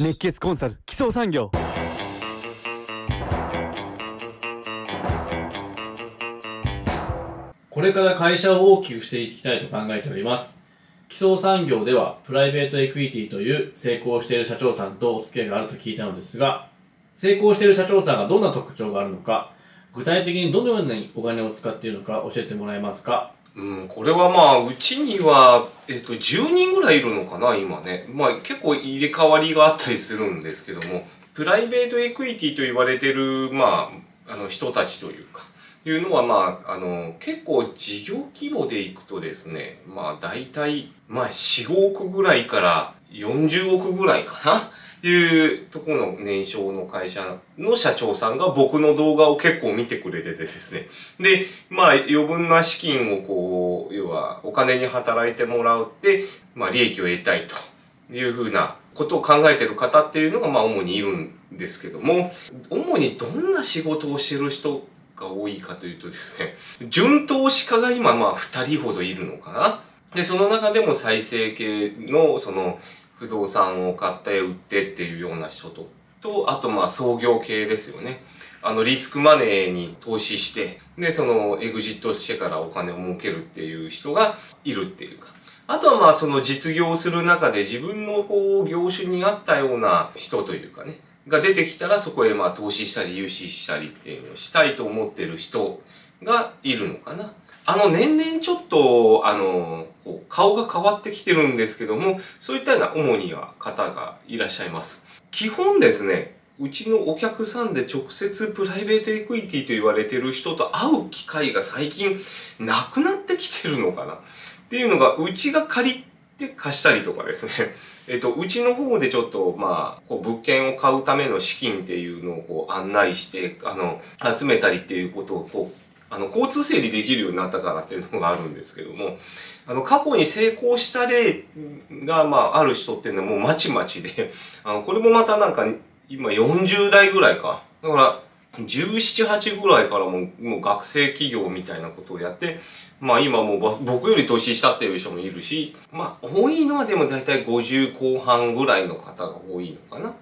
熱血コンサル基礎産業これから会社を大きくしていきたいと考えております。基礎産業ではプライベートエクイティという成功している社長さんとお付き合いがあると聞いたのですが、成功している社長さんがどんな特徴があるのか、具体的にどのようにお金を使っているのか教えてもらえますか？うん、これはまあ、うちには、えっと、10人ぐらいいるのかな、今ね。まあ、結構入れ替わりがあったりするんですけども、プライベートエクイティと言われてる、まあ、あの、人たちというか、いうのは、まあ、あの、結構事業規模でいくとですね、まあ、大体、まあ、4、5億ぐらいから40億ぐらいかな。ていうところの年商の会社の社長さんが僕の動画を結構見てくれててですね。で、まあ余分な資金をこう、要はお金に働いてもらうって、まあ利益を得たいというふうなことを考えてる方っていうのがまあ主にいるんですけども、主にどんな仕事をしてる人が多いかというとですね、順投資家が今まあ2人ほどいるのかな。で、その中でも再生系のその不動産を買って売ってっていうような人と、と、あとまあ創業系ですよね。あのリスクマネーに投資して、で、そのエグジットしてからお金を儲けるっていう人がいるっていうか。あとはまあその実業する中で自分のこう業種に合ったような人というかね、が出てきたらそこへまあ投資したり融資したりっていうのをしたいと思ってる人がいるのかな。あの、年々ちょっと、あの、こう顔が変わってきてるんですけども、そういったような主には方がいらっしゃいます。基本ですね、うちのお客さんで直接プライベートエクイティと言われてる人と会う機会が最近なくなってきてるのかなっていうのが、うちが借りて貸したりとかですね。えっと、うちの方でちょっと、まあ、こう物件を買うための資金っていうのをこう案内して、あの、集めたりっていうことをこう、あの、交通整理できるようになったからっていうのがあるんですけども、あの、過去に成功した例が、まあ、ある人っていうのはもうまちまちで、あの、これもまたなんか、今40代ぐらいか。だから、17、8ぐらいからももう学生企業みたいなことをやって、まあ今もう僕より年下っていう人もいるし、まあ多いのはでも大体50後半ぐらいの方が多いのかなっ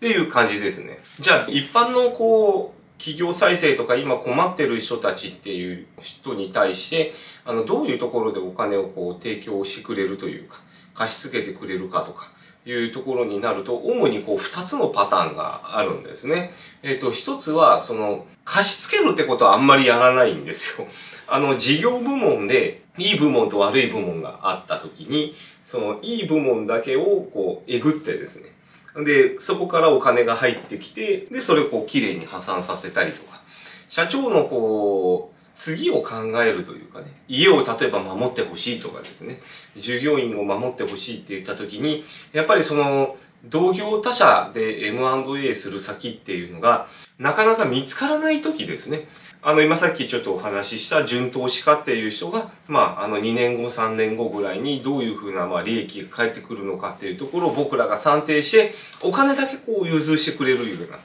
ていう感じですね。じゃあ一般のこう、企業再生とか今困ってる人たちっていう人に対して、あの、どういうところでお金をこう提供してくれるというか、貸し付けてくれるかとか、いうところになると、主にこう二つのパターンがあるんですね。えっ、と、一つは、その、貸し付けるってことはあんまりやらないんですよ。あの、事業部門で、いい部門と悪い部門があった時に、その、いい部門だけをこう、えぐってですね。で、そこからお金が入ってきて、で、それをこう、綺麗に破産させたりとか。社長のこう、次を考えるというかね、家を例えば守ってほしいとかですね、従業員を守ってほしいって言った時に、やっぱりその、同業他社で M&A する先っていうのが、なかなか見つからない時ですね。あの、今さっきちょっとお話しした順投資家っていう人が、まあ、あの、2年後、3年後ぐらいにどういうふうな、まあ、利益が返ってくるのかっていうところを僕らが算定して、お金だけこう融通してくれるような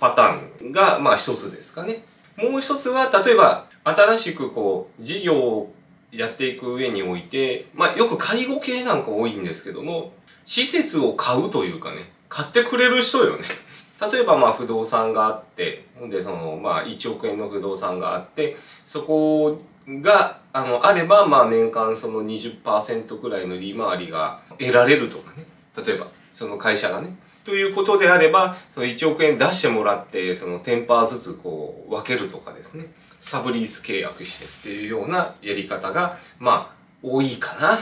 パターンが、まあ、一つですかね。もう一つは、例えば、新しくこう、事業をやっていく上において、まあ、よく介護系なんか多いんですけども、施設を買うというかね、買ってくれる人よね。例えばまあ不動産があって、でそのまあ1億円の不動産があって、そこがあのあればまあ年間その20%くらいの利回りが得られるとかね。例えばその会社がね。ということであれば、その1億円出してもらって、その10%ずつこう分けるとかですね。サブリース契約してっていうようなやり方が、まあ多いかな。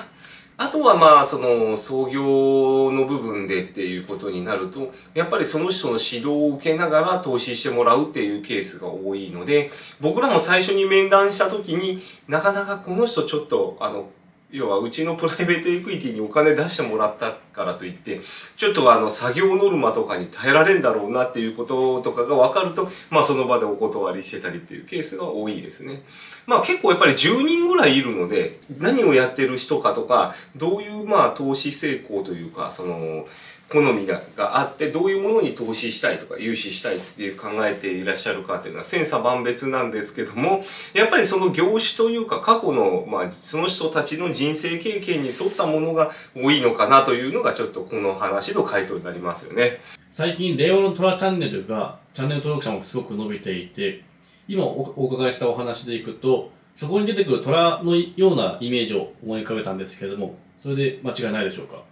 あとはまあ、その、創業の部分でっていうことになると、やっぱりその人の指導を受けながら投資してもらうっていうケースが多いので、僕らも最初に面談した時になかなかこの人ちょっと、あの、要はうちのプライベートエクイティにお金出してもらったからといって、ちょっとあの作業ノルマとかに耐えられんだろうなっていうこととかが分かると、まあその場でお断りしてたりっていうケースが多いですね。まあ結構やっぱり10人ぐらいいるので、何をやってる人かとか、どういうまあ投資成功というか、その、好みががあって、どういうものに投資したいとか、融資したいっていう考えていらっしゃるかっていうのは千差万別なんですけども、やっぱりその業種というか、過去の、まあ、その人たちの人生経験に沿ったものが多いのかなというのが、ちょっとこの話の回答になりますよね。最近、令和の虎チャンネルが、チャンネル登録者もすごく伸びていて、今おお伺いしたお話でいくと、そこに出てくる虎のようなイメージを思い浮かべたんですけれども、それで間違いないでしょうか？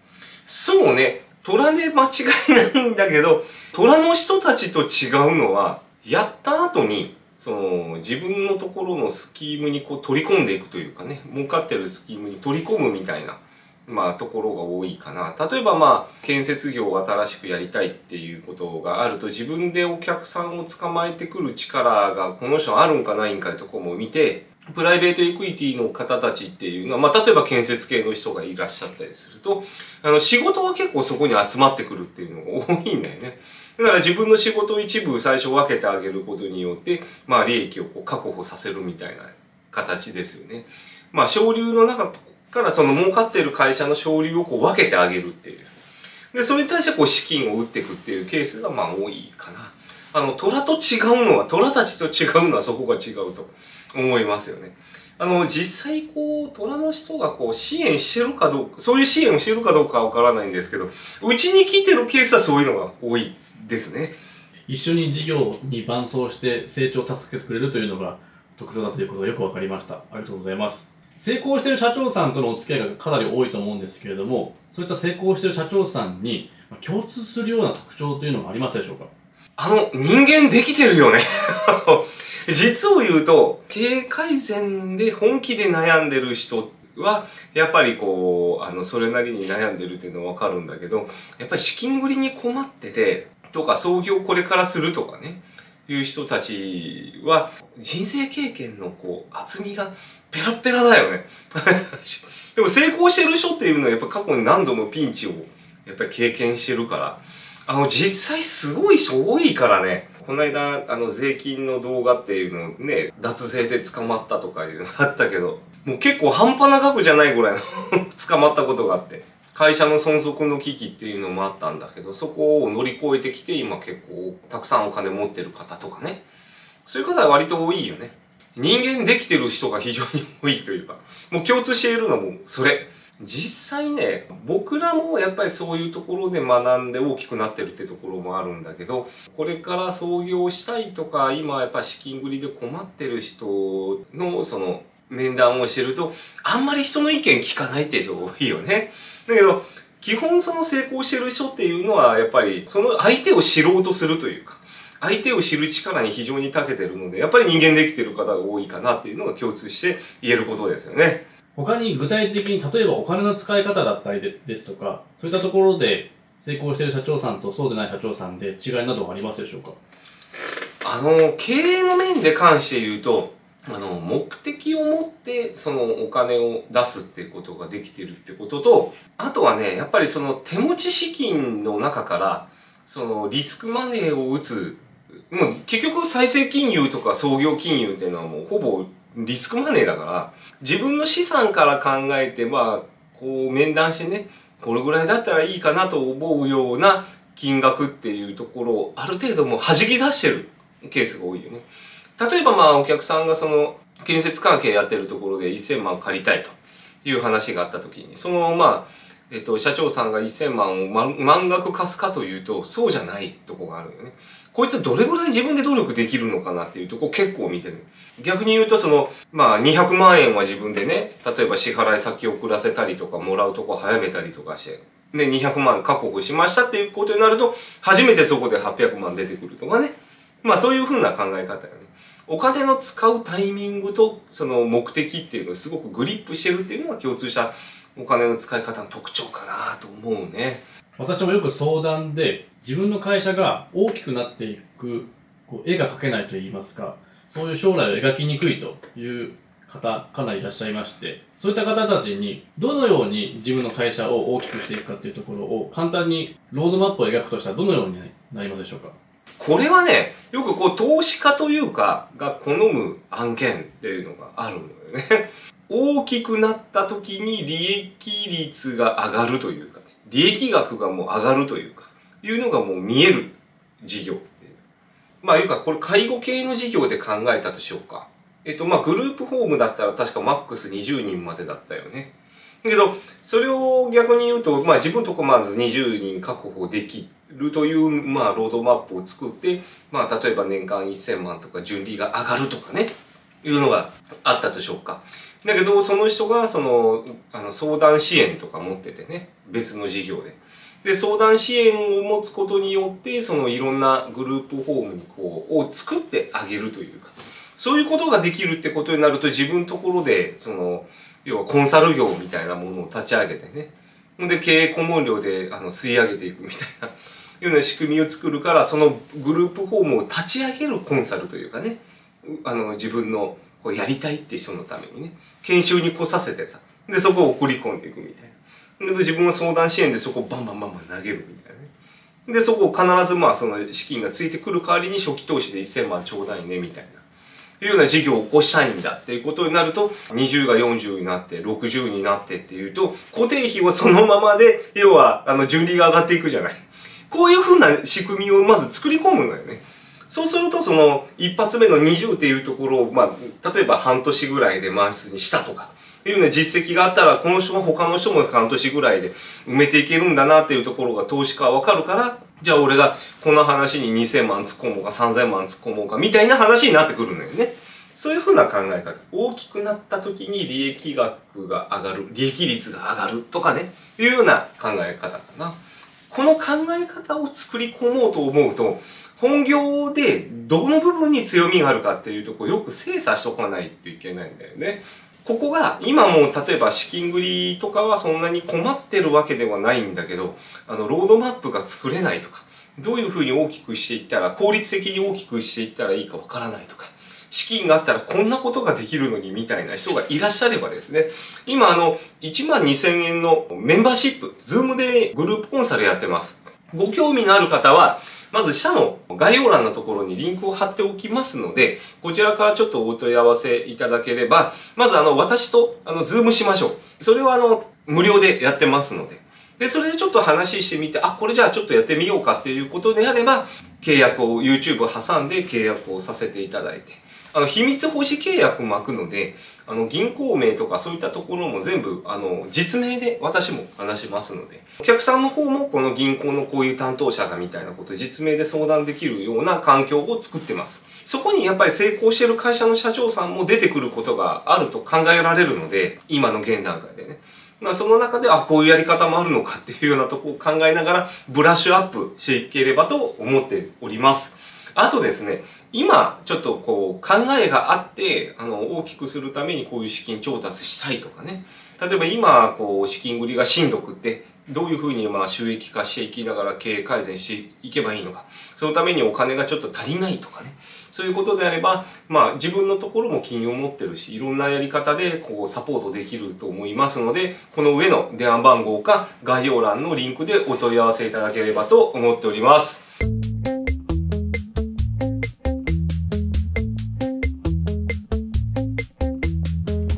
そうね。虎で間違いないんだけど、虎の人たちと違うのは、やった後に、その、自分のところのスキームにこう取り込んでいくというかね、儲かってるスキームに取り込むみたいな、まあ、ところが多いかな。例えばまあ、建設業を新しくやりたいっていうことがあると、自分でお客さんを捕まえてくる力がこの人あるんかないんかいとこも見て、プライベートエクイティの方たちっていうのは、まあ、例えば建設系の人がいらっしゃったりすると、あの、仕事は結構そこに集まってくるっていうのが多いんだよね。だから自分の仕事を一部最初分けてあげることによって、まあ、利益をこう確保させるみたいな形ですよね。まあ、省流の中からその儲かっている会社の省流をこう分けてあげるっていう。で、それに対してこう資金を打っていくっていうケースがまあ多いかな。あの、虎と違うのは、虎たちと違うのはそこが違うと思いますよね。あの、実際こう、虎の人がこう、支援してるかどうか、そういう支援をしてるかどうかわからないんですけど、うちに来てるケースはそういうのが多いですね。一緒に事業に伴走して成長を助けてくれるというのが特徴だということがよくわかりました。ありがとうございます。成功している社長さんとのお付き合いがかなり多いと思うんですけれども、そういった成功している社長さんにまあ共通するような特徴というのがありますでしょうか？あの、人間できてるよね。実を言うと、経営改善で本気で悩んでる人は、やっぱりこう、あの、それなりに悩んでるっていうのはわかるんだけど、やっぱり資金繰りに困ってて、とか創業これからするとかね、いう人たちは、人生経験のこう、厚みがペラペラだよね。でも成功してる人っていうのはやっぱ過去に何度もピンチをやっぱり経験してるから、あの、実際すごい人多いからね。この間、あの、税金の動画っていうのをね、脱税で捕まったとかいうのあったけど、もう結構半端な額じゃないぐらいの 捕まったことがあって、会社の存続の危機っていうのもあったんだけど、そこを乗り越えてきて、今結構たくさんお金持ってる方とかね。そういう方は割と多いよね。人間できてる人が非常に多いというか、もう共通しているのもそれ。実際ね、僕らもやっぱりそういうところで学んで大きくなってるってところもあるんだけど、これから創業したいとか、今やっぱ資金繰りで困ってる人のその面談をしてると、あんまり人の意見聞かないって人が多いよね。だけど、基本その成功してる人っていうのはやっぱりその相手を知ろうとするというか、相手を知る力に非常に長けてるので、やっぱり人間できてる方が多いかなっていうのが共通して言えることですよね。他に具体的に、例えばお金の使い方だったりでですとか、そういったところで成功している社長さんとそうでない社長さんで違いなどはありますでしょうか？あの、経営の面で関して言うと、あの、目的を持ってそのお金を出すっていうことができてるってことと、あとはね、やっぱりその手持ち資金の中から、そのリスクマネーを打つ、もう結局再生金融とか創業金融っていうのはもうほぼリスクマネーだから、自分の資産から考えて、まあ、こう面談してね、これぐらいだったらいいかなと思うような金額っていうところをある程度もう弾き出してるケースが多いよね。例えばまあお客さんがその建設関係やってるところで1000万借りたいという話があった時に、そのまあ、えっと、社長さんが1000万を満額貸すかというと、そうじゃないとこがあるよね。こいつどれぐらい自分で努力できるのかなっていうとこ結構見てる。逆に言うとその、まあ200万円は自分でね、例えば支払い先を送らせたりとか、もらうとこ早めたりとかして、で、200万確保しましたっていうことになると、初めてそこで800万出てくるとかね。まあそういう風な考え方よね。お金の使うタイミングとその目的っていうのをすごくグリップしてるっていうのが共通したお金の使い方の特徴かなと思うね。私もよく相談で、自分の会社が大きくなっていく、こう絵が描けないと言いますか、そういう将来を描きにくいという方、かなりいらっしゃいまして、そういった方たちに、どのように自分の会社を大きくしていくかっていうところを、簡単にロードマップを描くとしたらどのようになりますでしょうか？これはね、よくこう投資家というかが好む案件っていうのがあるのよね。大きくなった時に利益率が上がるというか、ね利益額がもう上がるというか、いうのがもう見える事業っていう。まあいうか、これ介護系の事業で考えたとしようか。えっと、まあグループホームだったら確かマックス20人までだったよね。だけど、それを逆に言うと、まあ自分とこまず20人確保できるという、まあロードマップを作って、まあ例えば年間1000万とか純利が上がるとかね、いうのがあったとしようか。だけど、その人が、その、あの、相談支援とか持っててね、別の事業で。で、相談支援を持つことによって、そのいろんなグループホームにこう、を作ってあげるというか、そういうことができるってことになると、自分のところで、その、要はコンサル業みたいなものを立ち上げてね。んで、経営顧問料で、あの、吸い上げていくみたいな、ような仕組みを作るから、そのグループホームを立ち上げるコンサルというかね、あの、自分の、こうやりたいって人のためにね、研修に来させてさ、で、そこを送り込んでいくみたいな。で、自分が相談支援でそこをバンバンバンバン投げるみたいなね。で、そこを必ずまあ、その資金がついてくる代わりに初期投資で1000万ちょうだいね、みたいな。いうような事業を起こしたいんだっていうことになると、20が40になって、60になってっていうと、固定費はそのままで、要は、あの、純利が上がっていくじゃない。こういうふうな仕組みをまず作り込むのよね。そうすると、その、一発目の20っていうところを、まあ、例えば半年ぐらいで満室にしたとか、いうような実績があったら、この人も他の人も半年ぐらいで埋めていけるんだなっていうところが投資家はわかるから、じゃあ俺がこの話に2000万突っ込もうか3000万突っ込もうかみたいな話になってくるのよね。そういうふうな考え方。大きくなった時に利益額が上がる、利益率が上がるとかね、いうような考え方かな。この考え方を作り込もうと思うと、本業でどの部分に強みがあるかっていうとこよく精査しとかないといけないんだよね。ここが今も例えば資金繰りとかはそんなに困ってるわけではないんだけど、あの、ロードマップが作れないとか、どういうふうに大きくしていったら、効率的に大きくしていったらいいかわからないとか、資金があったらこんなことができるのにみたいな人がいらっしゃればですね、今あの、1万2000円のメンバーシップ、 Zoom でグループコンサルやってます。ご興味のある方は、まず下の概要欄のところにリンクを貼っておきますので、こちらからちょっとお問い合わせいただければ、まずあの、私とあの、 Zoom しましょう。それはあの、無料でやってますので。で、それでちょっと話してみて、あ、これじゃあちょっとやってみようかっていうことであれば、契約を YouTube 挟んで契約をさせていただいて、あの、秘密保持契約巻くので、あの、銀行名とかそういったところも全部、あの、実名で私も話しますので、お客さんの方もこの銀行のこういう担当者だみたいなこと実名で相談できるような環境を作ってます。そこにやっぱり成功してる会社の社長さんも出てくることがあると考えられるので、今の現段階でね。まあその中で、あ、こういうやり方もあるのかっていうようなとこを考えながら、ブラッシュアップしていければと思っております。あとですね、今、ちょっとこう、考えがあって、あの、大きくするためにこういう資金調達したいとかね。例えば今、こう、資金繰りがしんどくって、どういうふうにまあ収益化していきながら経営改善していけばいいのか。そのためにお金がちょっと足りないとかね。そういうことであれば、まあ自分のところも金を持ってるし、いろんなやり方でこうサポートできると思いますので、この上の電話番号か概要欄のリンクでお問い合わせいただければと思っております。